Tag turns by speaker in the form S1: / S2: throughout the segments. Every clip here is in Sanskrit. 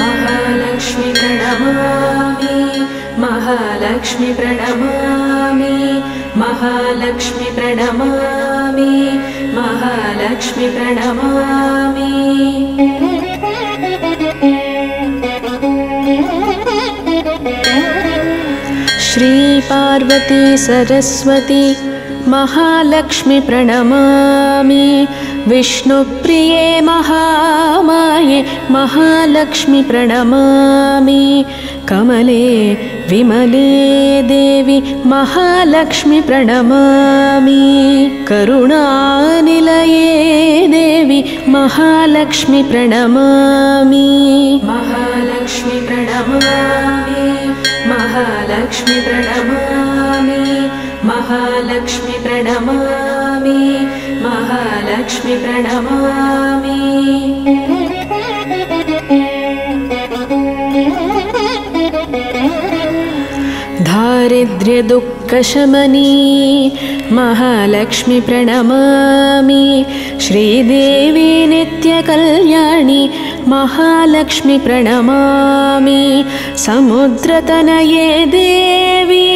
S1: महालक्ष्मि प्रणमामि महालक्ष्मि प्रणमामि महालक्ष्मि प्रणमामि महालक्ष्मि प्रणमामि श्रीपार्वती सरस्वती महालक्ष्मि प्रणमामि। विष्णुप्रिये महामाये महालक्ष्मि प्रणमामि। कमले विमले देवि महालक्ष्मि प्रणमामि। करुणानिलये देवि महालक्ष्मि प्रणमामि। महालक्ष्मि प्रणमामि महालक्ष्मि प्रणमामि महालक्ष्मि प्रणमामि महालक्ष्मि प्रणमामि दारिद्र्यदुःखशमनी महालक्ष्मि प्रणमामि श्रीदेवी नित्यकल्याणि महालक्ष्मि प्रणमामि। समुद्रतनये देवी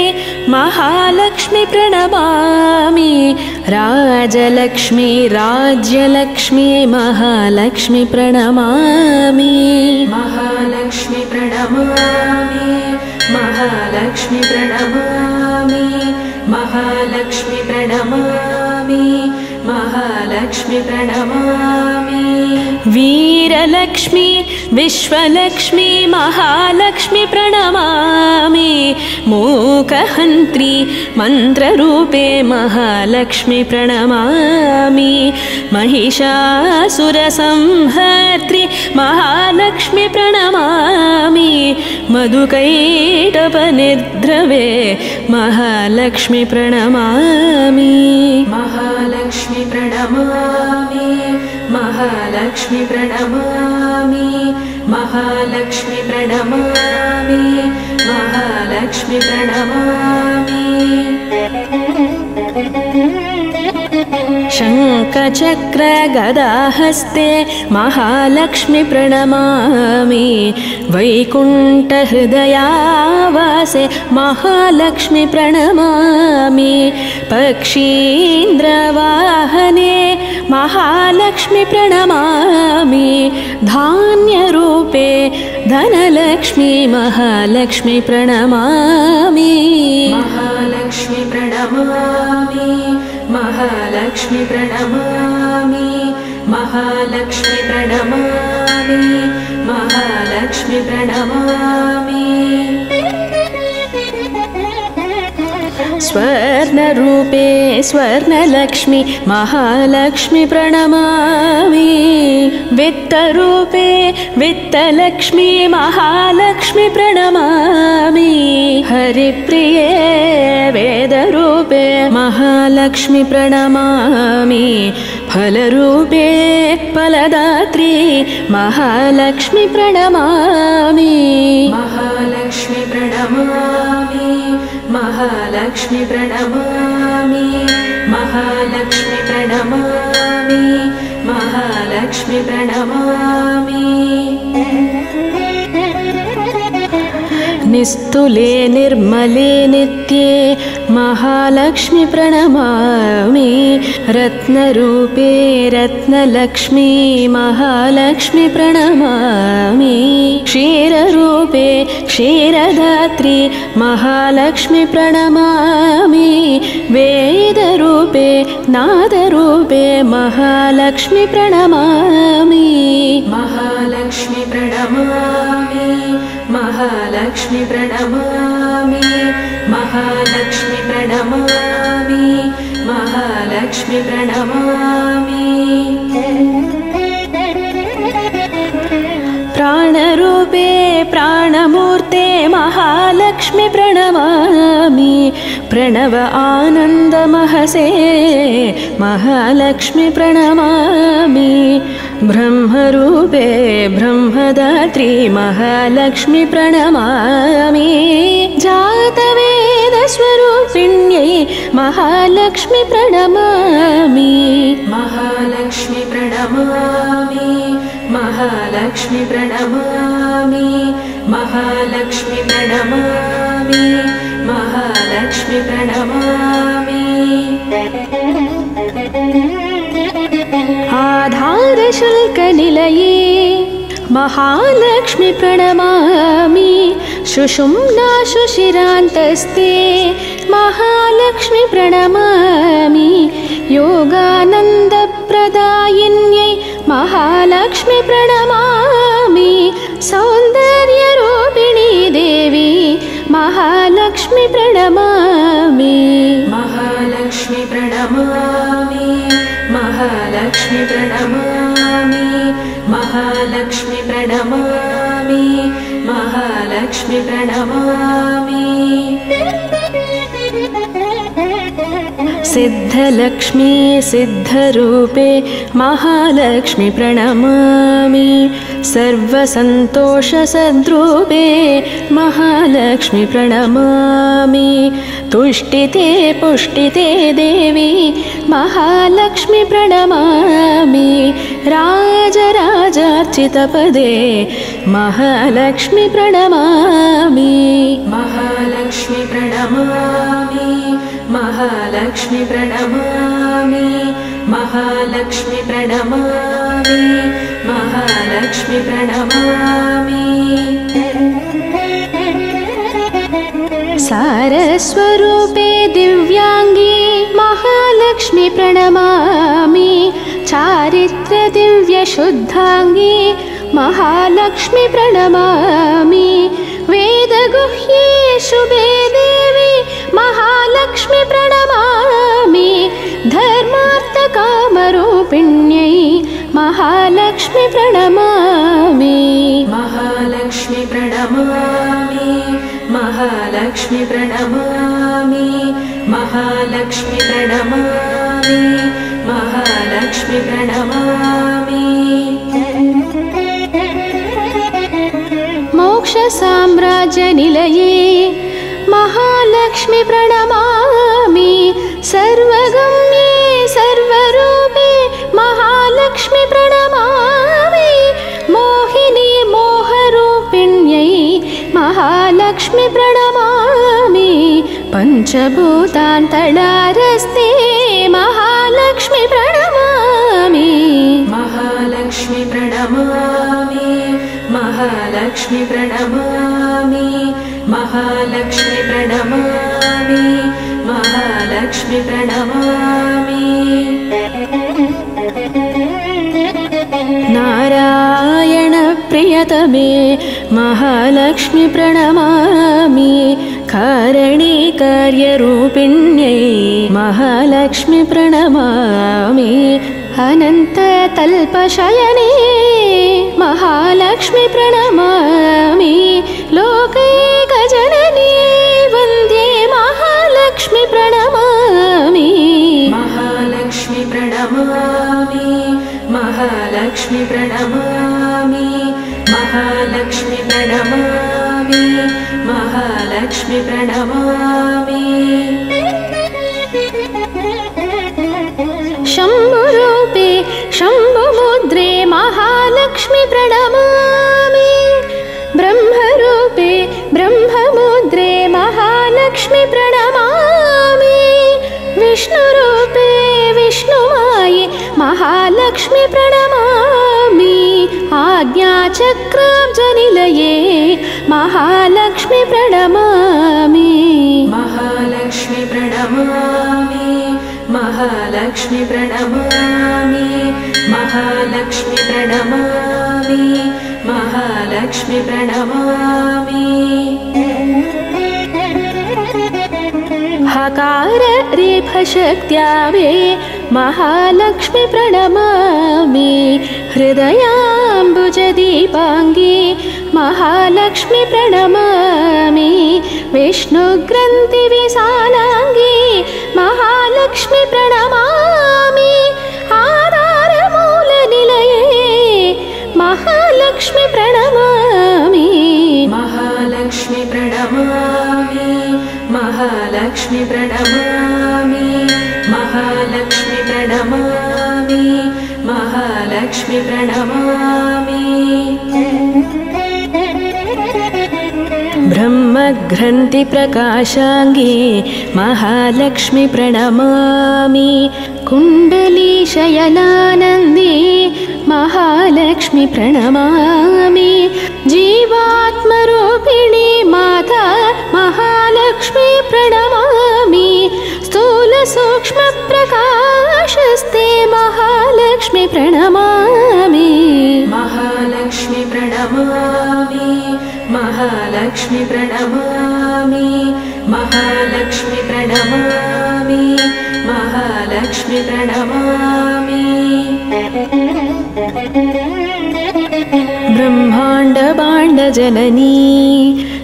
S1: महालक्ष्मि प्रणमामि। राजलक्ष्मी राज्यलक्ष्मी महालक्ष्मि प्रणमामि। महालक्ष्मि प्रणमामि महालक्ष्मि प्रणमामि। महालक्ष्मि प्रणमामि महालक्ष्मि प्रणमामि। वीरलक्ष्मी विश्वलक्ष्मी महालक्ष्मी प्रणमामि। मूकहन्त्री मन्त्ररूपे महालक्ष्मी प्रणमामि। महिषासुरसंहर्त्री महालक्ष्मि प्रणमामि। मधुकैटपनिद्रवे महालक्ष्मि प्रणमामि प्रणमामि महालक्ष्मि प्रणमामि महालक्ष्मि प्रणमामि महालक्ष्मि प्रणमामि शङ्खचक्रगदाहस्ते महालक्ष्मि प्रणमामि। वैकुण्ठहृदयावासे महालक्ष्मि प्रणमामि। पक्षीन्द्रवाहने महालक्ष्मि प्रणमामि। धान्यरूपे धनलक्ष्मी महालक्ष्मि प्रणमामि। महालक्ष्मि प्रणमामि महालक्ष्मि प्रणमामि महालक्ष्मि प्रणमामि महालक्ष्मि प्रणमामि। स्वर्णरूपे स्वर्णलक्ष्मि महालक्ष्मि प्रणमामि। वित्तरूपे वित्तलक्ष्मी महालक्ष्मि प्रणमामि। हरिप्रिये वेदरूपे महालक्ष्मि प्रणमामि। फलरूपे फलदात्री महालक्ष्मि प्रणमामि। महालक्ष्मि प्रणमामि। महालक्ष्मि प्रणमामि। महालक्ष्मि प्रणमामि। महालक्ष्मि प्रणमामि निस्तुले निर्मले नित्ये महालक्ष्मि प्रणमामि। रत्नरूपे रत्नलक्ष्मी महालक्ष्मि प्रणमामि। क्षीररूपे क्षीरदात्री महालक्ष्मि प्रणमामि। वेदरूपे नादरूपे महालक्ष्मि प्रणमामि। महालक्ष्मि प्रणमामि महालक्ष्मि प्रणमामि महालक्ष्मि प्रणमामि महालक्ष्मि प्रणमामि। प्राणरूपे प्राणमूर्ते महालक्ष्मि प्रणमामि प्रणव आनन्दमहसे महालक्ष्मि प्रणमामि ब्रह्मरूपे ब्रह्मदात्री महालक्ष्मि प्रणमामि। जातवेदस्वरूपिण्यै महालक्ष्मि प्रणमामि। महालक्ष्मि प्रणमामि। महालक्ष्मि प्रणमामि। महालक्ष्मि प्रणमामि। महालक्ष्मि प्रणमामि आधारशुल्कनिलये महालक्ष्मि प्रणमामि। शुशुम्नाशुशिरान्तस्ते महालक्ष्मि प्रणमामि। योगानन्दप्रदायिन्यै महालक्ष्मि प्रणमामि। सौन्दर्यरूपिणी देवी महालक्ष्मि प्रणमामि। महालक्ष्मि प्रणमामि। महालक्ष्मि प्रणमामि महालक्ष्मि प्रणमामि महालक्ष्मि प्रणमामि। सिद्धलक्ष्मी सिद्धरूपे महालक्ष्मि प्रणमामि सर्वसन्तोषसद्रूपे महालक्ष्मि प्रणमामि तुष्टिते पुष्टिते देवी महालक्ष्मि प्रणमामि। राजराजार्चितपदे महालक्ष्मि प्रणमामि। महालक्ष्मि प्रणमामि महालक्ष्मि प्रणमामि महालक्ष्मि प्रणमामि महालक्ष्मि प्रणमामि सारस्वरूपे दिव्याङ्गी महालक्ष्मि प्रणमामि। चारित्रदिव्यशुद्धाङ्गी महालक्ष्मि प्रणमामि। वेदगुह्ये शुभे देवी महालक्ष्मी प्रणमामि। धर्मार्थकामरूपिण्यै महालक्ष्मी प्रणमामि। महालक्ष्मी प्रणमामि महालक्ष्मी प्रणमामि महालक्ष्मी प्रणमामि महालक्ष्मी प्रणमामि मोक्षसाम्राज्यनिलये महालक्ष्मि प्रणमामि प्रणमामि। पञ्चभूतान्तडारस्ते महालक्ष्मि प्रणमामि। महालक्ष्मि प्रणमामि। महालक्ष्मि प्रणमामि। महालक्ष्मि प्रणमामि। महालक्ष्मि प्रणमामि। नारायणप्रियतमे महालक्ष्मि प्रणमामि कारणि कार्यरूपिण्यै महालक्ष्मि प्रणमामि अनन्ततल्पशयने महालक्ष्मि प्रणमामि लोकैकजननी वन्द्ये महालक्ष्मि प्रणमामि महालक्ष्मि प्रणमामि महालक्ष्मि प्रणमामि महालक्ष्मि प्रणमामि महालक्ष्मि प्रणमामि। शम्भुरूपे शम्भुमुद्रे महालक्ष्मि प्रणमामि। ब्रह्मरूपे ब्रह्ममुद्रे महालक्ष्मि प्रणमामि। विष्णुरूपे विष्णुमाये महालक्ष्मि प्रणमामि आज्ञाचक्राब्जनिलये महालक्ष्मि प्रणमामि। महालक्ष्मि प्रणमामि महालक्ष्मि प्रणमामि महालक्ष्मि प्रणमामि महालक्ष्मि प्रणमामि। हकार रेफशक्त्यावे महालक्ष्मि प्रणमामि म्बुजदीपाङ्गी महालक्ष्मि प्रणमामि विष्णुग्रन्थिविङ्गी महालक्ष्मि आधारमूलनिलये महालक्ष्मि प्रणमामि। महालक्ष्मि प्रणमामि महालक्ष्मी प्रण ब्रह्मघ्रन्थिप्रकाशाङ्गी महालक्ष्मि प्रणमामि। कुण्डलीशयनानन्दी महालक्ष्मि प्रणमामि। जीवात्मरूपिणी माता महालक्ष्मी प्रणमामि स्थूलसूक्ष्मप्रकाशस्ते महालक्ष्मि प्रणमामि। महालक्ष्मि प्रणमामि महालक्ष्मि प्रणमामि महालक्ष्मि प्रणमामि महालक्ष्मि प्रणमामि। ब्रह्माण्डबाण्डजननी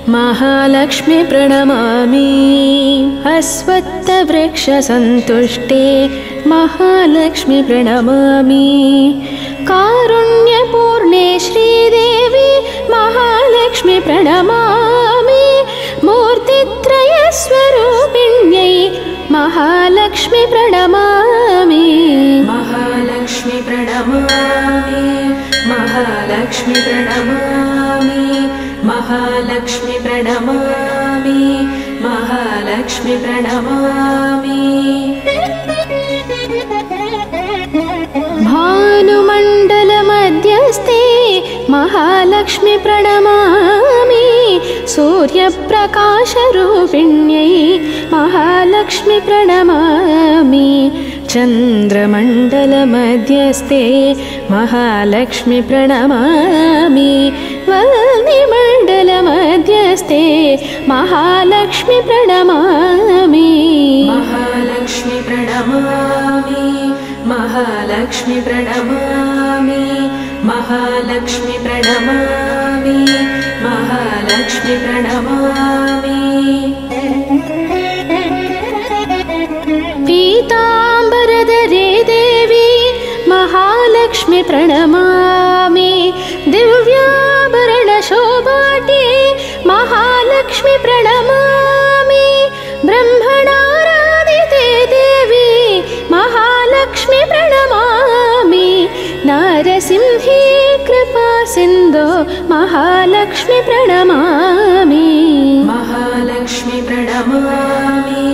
S1: महालक्ष्मि प्रणमामि। अस्वत्थवृक्षसन्तुष्टे महालक्ष्मि प्रणमामि। कारुण्यपूर्णे श्रीदेवी महालक्ष्मि प्रणमामि। मूर्तित्रयस्वरूपिण्यै महालक्ष्मि प्रणमामि। महालक्ष्मि प्रणमामि। महालक्ष्मि प्रणमामि महालक्ष्मि प्रणमामि महालक्ष्मि प्रणमामि। भानुमण्डलमध्यस्ते महालक्ष्मि प्रणमामि सूर्यप्रकाशरूपिण्यै महालक्ष्मि प्रणमामि। चन्द्रमण्डलमध्यस्ते महालक्ष्मि प्रणमामि वल्निमण्डलमध्यस्ते महालक्ष्मि प्रणमामि। महालक्ष्मि प्रणमामि महालक्ष्मि प्रणमामि महालक्ष्मि प्रणमामि महालक्ष्मि प्रणमामि। पीताम्बरधरे देवी महालक्ष्मि प्रणमामि प्रणमामि। ब्रह्मणाराधिते देवी महालक्ष्मि प्रणमामि। नारसिंहे कृपा सिन्धो महालक्ष्मि प्रणमामि। महालक्ष्मि प्रणमामि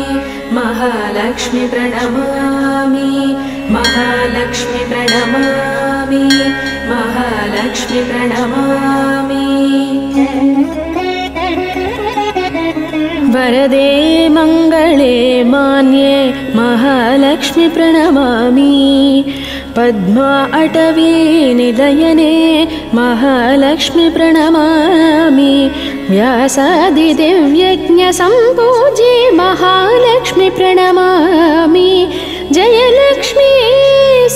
S1: महालक्ष्मि प्रणमामि महालक्ष्मि प्रणमामि महालक्ष्मि प्रणमामि वरदे मङ्गले मान्ये महालक्ष्मि प्रणमामि। पद्मा अटवी निलयने महालक्ष्मि प्रणमामि। व्यासादिदिव्यज्ञसम्पूज्ये महालक्ष्मि प्रणमामि। जयलक्ष्मी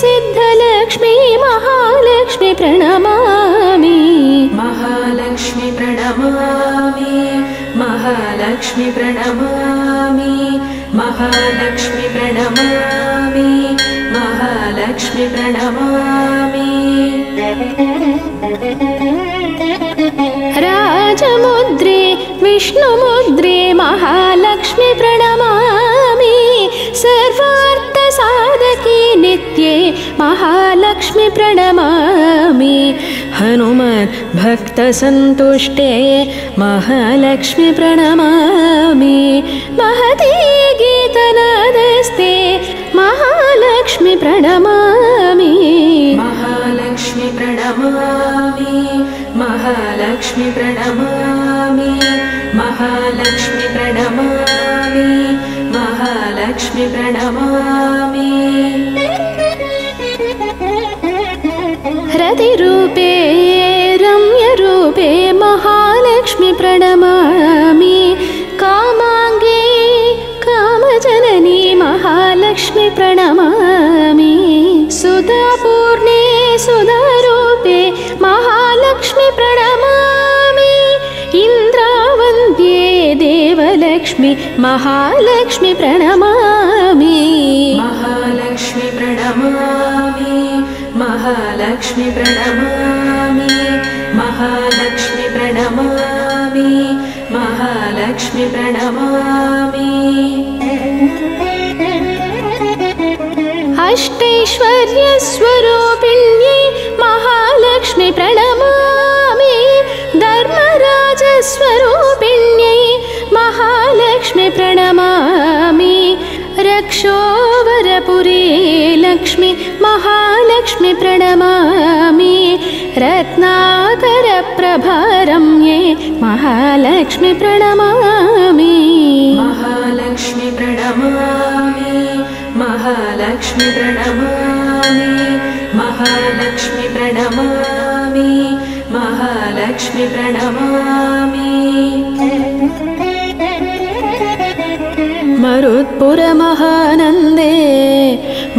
S1: सिद्धलक्ष्मी महालक्ष्मि प्रणमामि। महालक्ष्मि प्रणमामि महालक्ष्मि प्रणमामि महालक्ष्मि प्रणमामि महालक्ष्मि प्रणमामि। राजमुद्रे, विष्णुमुद्रे महालक्ष्मि प्रणमामि। सर्वार्थसाधके नित्ये महालक्ष्मि प्रणमामि। हनुमत् भक्तसन्तुष्टे महालक्ष्मि प्रणमामि। महती गीतनादस्ते महालक्ष्मि प्रणमामि। महालक्ष्मि प्रणमामि। महालक्ष्मि प्रणमामि। महालक्ष्मि प्रणमामि। महालक्ष्मि प्रणमामि। रतिरूपे रम्यरूपे महालक्ष्मि प्रणमामि। कामाङ्गे कामजननी महालक्ष्मि प्रणमामि। सुधापूर्णे सुधारूपे महालक्ष्मि प्रणमामि। इन्द्रावन्द्ये देवलक्ष्मि महालक्ष्मि प्रणमामि। महालक्ष्मि प्रणमामि। महालक्ष्मि प्रणमामि महालक्ष्मि प्रणमामि। अष्टैश्वर्यस्वरूपिण्यै महालक्ष्मि प्रणमामि। धर्मराजस्वरूपिण्यै महालक्ष्मि प्रणमामि। रक्षोवरपुरे लक्ष्मि महालक्ष्मि प्रणमामि रत्नाकरप्रभारम्ये महालक्ष्मि प्रणमामि। महालक्ष्मि प्रणमामि महालक्ष्मि प्रणमामि महालक्ष्मि प्रणमामि महालक्ष्मि प्रणमामि। मरुत्पुरमहानन्दे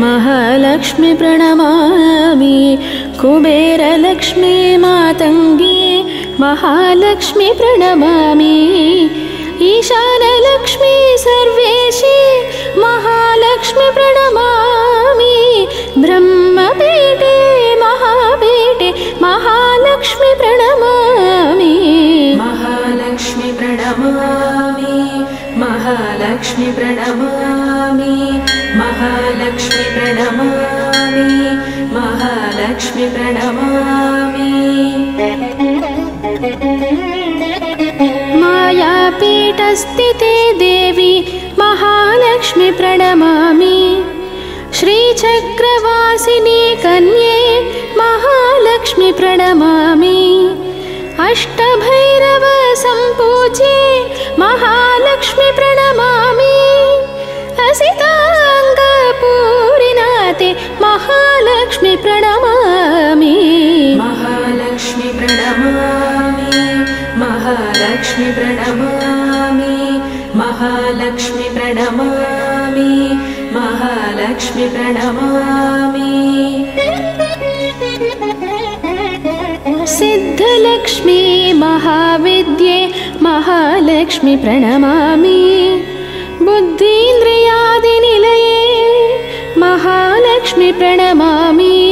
S1: महालक्ष्मि प्रणमामि कुबेरलक्ष्मी मातङ्गी महालक्ष्मी प्रणमामि। ईशानलक्ष्मी सर्वेशी महालक्ष्मि प्रणमामि। ब्रह्मपीठे महापीठे महालक्ष्मि प्रणमामि। महालक्ष्मि प्रणमामि महालक्ष्मि प्रणमामि महालक्ष्मि प्रणमामि महालक्ष्मि प्रणमामि। मायापीठस्थिते देवी महालक्ष्मि प्रणमामि। श्रीचक्रवासिनी कन्ये महालक्ष्मि प्रणमामि। अष्टभैरव सम्पूज्ये महालक्ष्मि प्रणमामि। असिताङ्गपूरिनाथे महालक्ष्मि प्रणमामि प्रणमामि। महालक्ष्मि प्रणमामि। महालक्ष्मि प्रणमामि। महालक्ष्मि प्रणमामि। सिद्धलक्ष्मी महाविद्ये महालक्ष्मि प्रणमामि। बुद्धीन्द्रियादिनिलये महालक्ष्मि प्रणमामि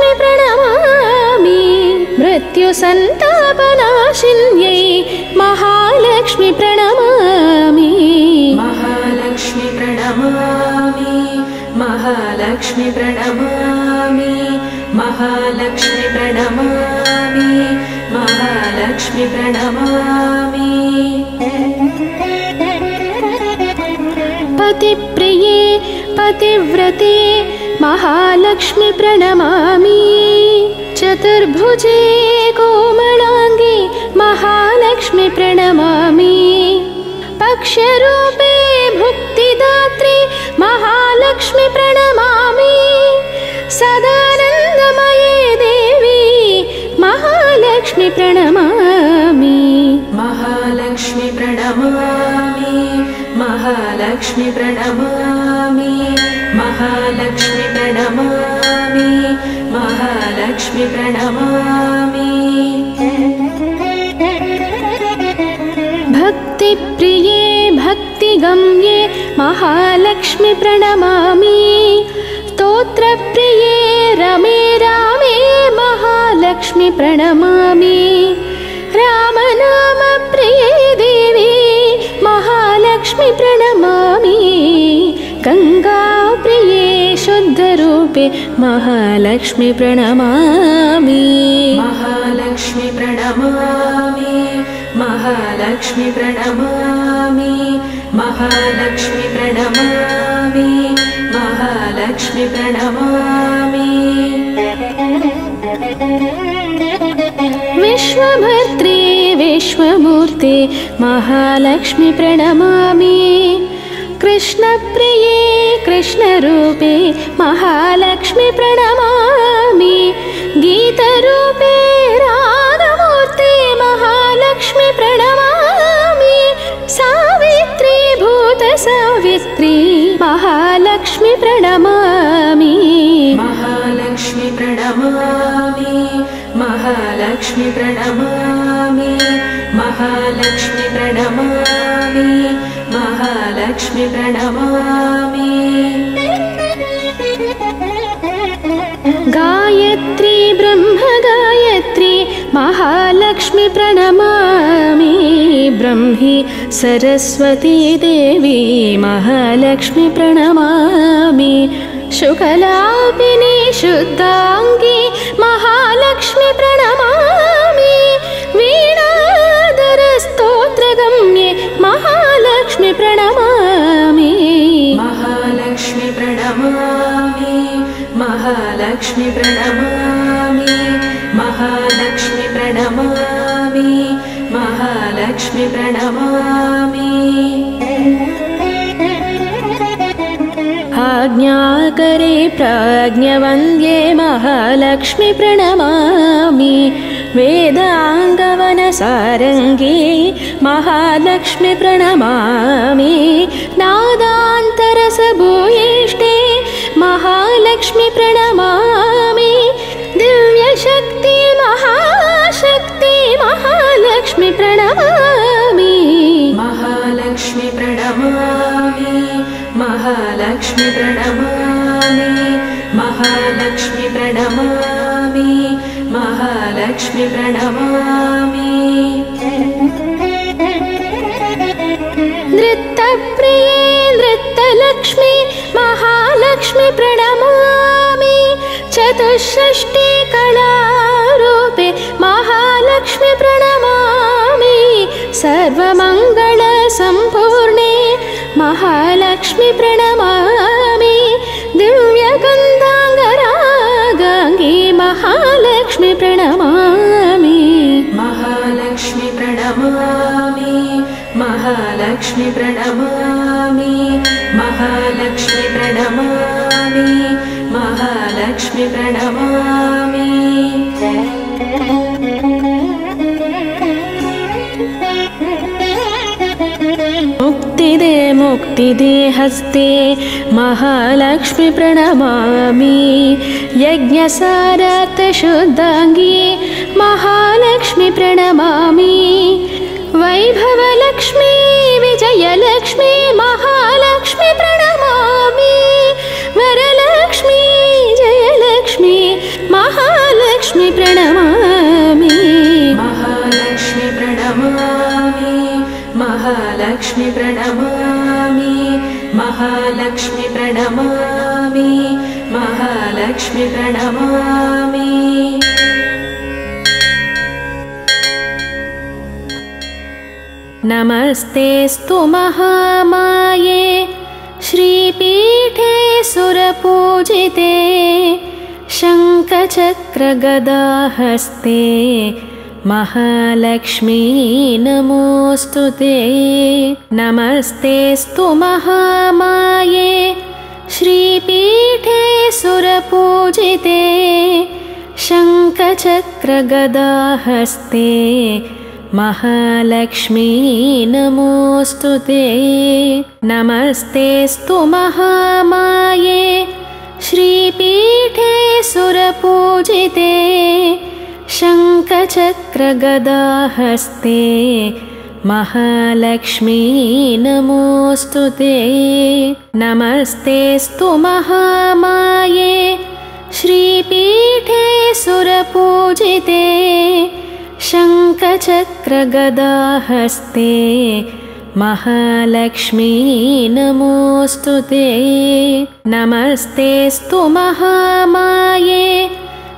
S1: प्रणमामि। मृत्युसन्तापनाशिन्यै महालक्ष्मि प्रणमामि। महालक्ष्मि प्रणमामि। महालक्ष्मि प्रणमामि। महालक्ष्मि प्रणमामि। महालक्ष्मि प्रणमामि। पतिप्रिये पतिव्रते महालक्ष्मि प्रणमामि। चतुर्भुजे कोमलाङ्गे महालक्ष्मि प्रणमामि। पक्षरूपे भुक्तिदात्रे महालक्ष्मि प्रणमामि। सदानन्दमये देवी महालक्ष्मि प्रणमामि। महालक्ष्मि प्रणमामि। महालक्ष्मि प्रणमामि महालक्ष्मि प्रणमामि महालक्ष्मि प्रणमामि। भक्तिप्रिये भक्तिगम्ये महालक्ष्मि प्रणमामि। स्तोत्रप्रिये रमे रामे महालक्ष्मि प्रणमामि। रामनामप्रिये देवी महालक्ष्मि प्रणमामि। गङ्गाप्रिये शुद्धरूपे महालक्ष्मि प्रणमामि। महालक्ष्मि प्रणमामि। महालक्ष्मि प्रणमामि। महालक्ष्मि प्रणमामि। महालक्ष्मि प्रणमामि। विश्वभर्त्रे विश्वमूर्ते महालक्ष्मि प्रणमामि कृष्णप्रिये कृष्णरूपे महालक्ष्मि प्रणमामि। गीतरूपे रागमूर्ते महालक्ष्मि प्रणमामि। सावित्री भूतसावित्री महालक्ष्मि प्रणमामि। महालक्ष्मि प्रणमामि महालक्ष्मि प्रणमामि महालक्ष्मि प्रणमामि महालक्ष्मि प्रणमामि गायत्री ब्रह्म गायत्री महालक्ष्मि प्रणमामि ब्रह्मि सरस्वती देवी महालक्ष्मि प्रणमामि शुकलापिनि शुद्धाङ्गी महालक्ष्मि प्रणमामि वीणादरस्तोत्रगम्ये महालक्ष्मि प्रणमामि।
S2: महालक्ष्मि प्रणमामि महालक्ष्मि प्रणमामि महालक्ष्मि प्रणमामि महालक्ष्मि प्रणमामि।
S1: आज्ञाकरे प्राज्ञवन्द्ये महालक्ष्मि प्रणमामि वेदाङ्गवनसारङ्गी महालक्ष्मि प्रणमामि नादान्तरसभूयिष्ठे महालक्ष्मि प्रणमामि दिव्यशक्ति महाशक्ति महालक्ष्मि प्रणमामि
S2: महालक्ष्मि प्रणमामि महालक्ष्मि प्रणमामि महालक्ष्मि प्रणमामि।
S1: नृत्तप्रिये नृत्तलक्ष्मी महालक्ष्मि प्रणमामि। चतुष्षष्टि कलारूपे महालक्ष्मि प्रणमामि। सर्वमङ्गलसम्पूर्णे महालक्ष्मि प्रणमामि। दिव्यगन्धाङ्गरागाङ्गी महालक्ष्मि प्रणमामि
S2: प्रणमामि। महालक्ष्मि प्रणमामि। महालक्ष्मि प्रणमामि। महालक्ष्मि प्रणमामि।
S1: मुक्तिदे मुक्तिदे हस्ते महालक्ष्मि प्रणमामि। यज्ञसारार्थशुद्धाङ्गी महालक्ष्मी प्रणमामि वैभवलक्ष्मी विजयलक्ष्मी महालक्ष्मी प्रणमामि। वरलक्ष्मी जयलक्ष्मी महालक्ष्मी प्रणमामि।
S2: महालक्ष्मि प्रणमामि महालक्ष्मि प्रणमामि महालक्ष्मि प्रणमामि महालक्ष्मि प्रणमामि
S1: नमस्तेऽस्तु महामाये श्रीपीठे सुरपूजिते शङ्खचक्रगदाहस्ते महालक्ष्मी नमोऽस्तु ते। नमस्तेऽस्तु महामाये श्रीपीठे सुरपूजिते शङ्खचक्रगदाहस्ते महालक्ष्मी नमोऽस्तु ते। नमस्तेऽस्तु महामाये। श्रीपीठे सुरपूजिते। शङ्खचक्रगदाहस्ते। महालक्ष्मी नमोऽस्तु ते। नमस्तेऽस्तु महामाये। श्रीपीठे सुरपूजिते शङ्खचक्रगदाहस्ते महालक्ष्मी नमोऽस्तु ते। नमस्तेऽस्तु महामाये।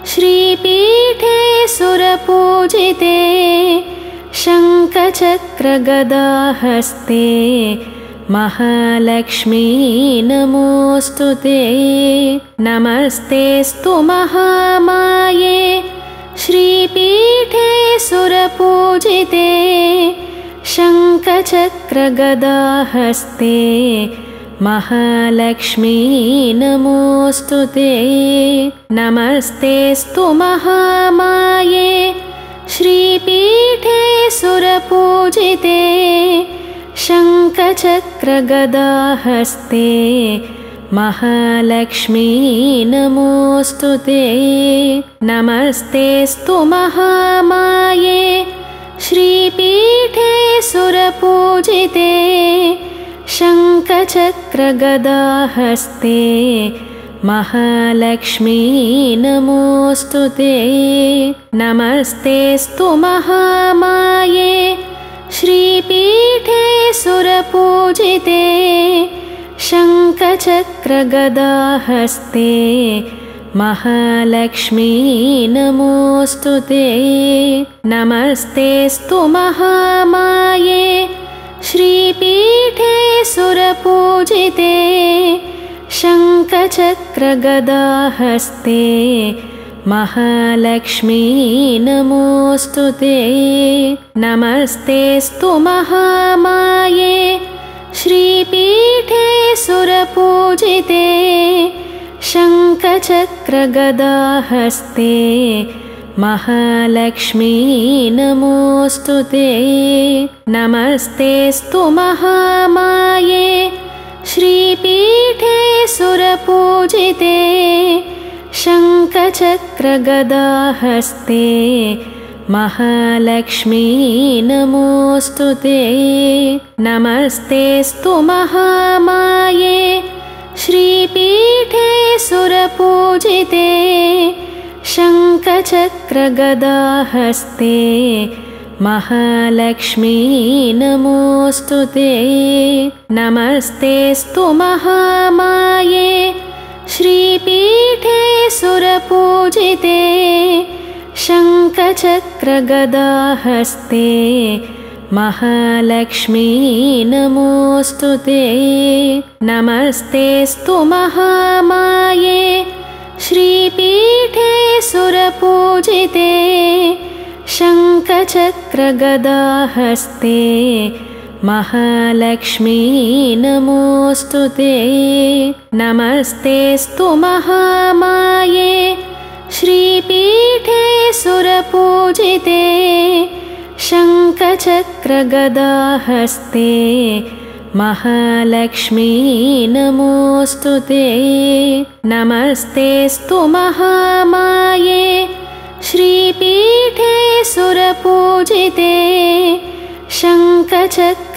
S1: श्रीपीठे सुरपूजिते। शङ्खचक्रगदाहस्ते महालक्ष्मी नमोऽस्तु ते। नमस्तेऽस्तु महामाये श्रीपीठे सुरपूजिते शङ्खचक्रगदाहस्ते महालक्ष्मी नमोऽस्तु ते। नमस्तेऽस्तु महामाये। श्रीपीठे सुरपूजिते शङ्खचक्रगदाहस्ते महालक्ष्मी नमोऽस्तु ते। नमस्तेऽस्तु महामाये। श्रीपीठे सुरपूजिते। शङ्खचक्रगदाहस्ते। महालक्ष्मी नमोऽस्तु ते। नमस्तेऽस्तु महामाये। श्रीपीठे सुरपूजिते शङ्खचक्रगदाहस्ते महालक्ष्मी नमोऽस्तु ते। नमस्तेऽस्तु महामाये। श्रीपीठे सुरपूजिते। शङ्खचक्रगदाहस्ते महालक्ष्मी नमोऽस्तु ते। नमस्तेऽस्तु महामाये श्रीपीठे सुरपूजिते शङ्खचक्रगदाहस्ते महालक्ष्मी नमोऽस्तु ते। नमस्तेऽस्तु महामाये। श्रीपीठे सुरपूजिते शङ्खचक्रगदाहस्ते महालक्ष्मी नमोऽस्तु ते। नमस्तेऽस्तु महामाये। श्रीपीठे सुरपूजिते। शङ्खचक्रगदाहस्ते। महालक्ष्मी नमोऽस्तु ते। नमस्तेऽस्तु महामाये। श्रीपीठे सुरपूजिते शङ्खचक्रगदाहस्ते महालक्ष्मी नमोऽस्तु ते। नमस्तेऽस्तु महामाये। श्रीपीठे सुरपूजिते। शङ्खचक्रगदाहस्ते महालक्ष्मी नमोऽस्तु ते। नमस्तेऽस्तु महामाये श्रीपीठे सुरपूजिते शङ्खचक्रगदाहस्ते महालक्ष्मी नमोऽस्तु ते। नमस्तेऽस्तु महामाये। श्रीपीठे सुरपूजिते शङ्खचक्रगदाहस्ते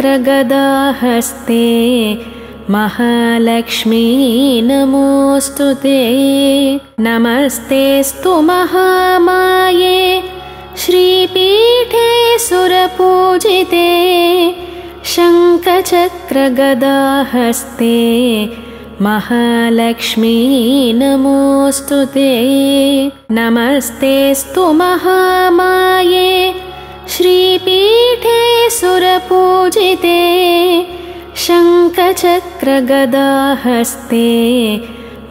S1: महालक्ष्मी नमोऽस्तु ते। नमस्तेऽस्तु महामाये। श्रीपीठे सुरपूजिते। शङ्खचक्रगदाहस्ते। महालक्ष्मी नमोऽस्तु ते। नमस्तेऽस्तु महामाये। श्रीपीठे सुरपूजिते शङ्खचक्रगदाहस्ते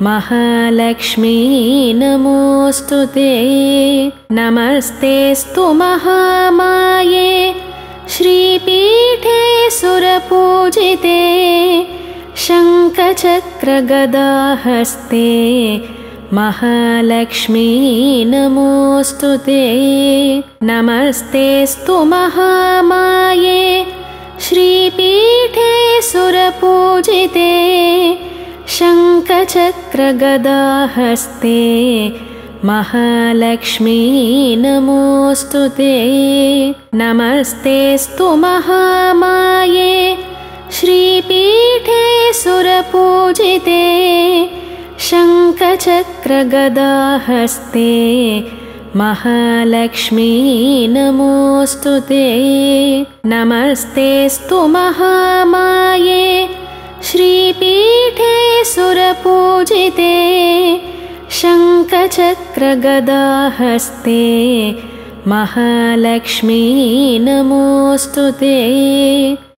S1: महालक्ष्मी नमोऽस्तु ते। नमस्तेऽस्तु महामाये। श्रीपीठे सुरपूजिते। शङ्खचक्रगदाहस्ते महालक्ष्मी नमोऽस्तु ते। नमस्तेऽस्तु महामाये श्रीपीठे सुरपूजिते शङ्खचक्रगदाहस्ते महालक्ष्मी नमोऽस्तु ते। नमस्तेऽस्तु महामाये। श्रीपीठे सुरपूजिते शङ्खचक्रगदाहस्ते महालक्ष्मी नमोऽस्तु ते। नमस्तेऽस्तु महामाये। श्रीपीठे सुरपूजिते। शङ्खचक्रगदाहस्ते। महालक्ष्मी नमोऽस्तु ते